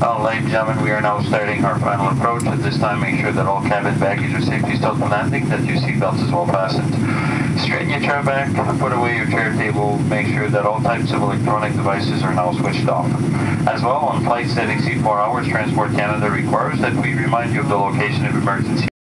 Uh, ladies and gentlemen, we are now starting our final approach. At this time, make sure that all cabin baggage or safety still landing, that your seatbelts is well fastened. Straighten your chair back, put away your chair table, make sure that all types of electronic devices are now switched off. As well, on flights that exceed four hours, Transport Canada requires that we remind you of the location of emergency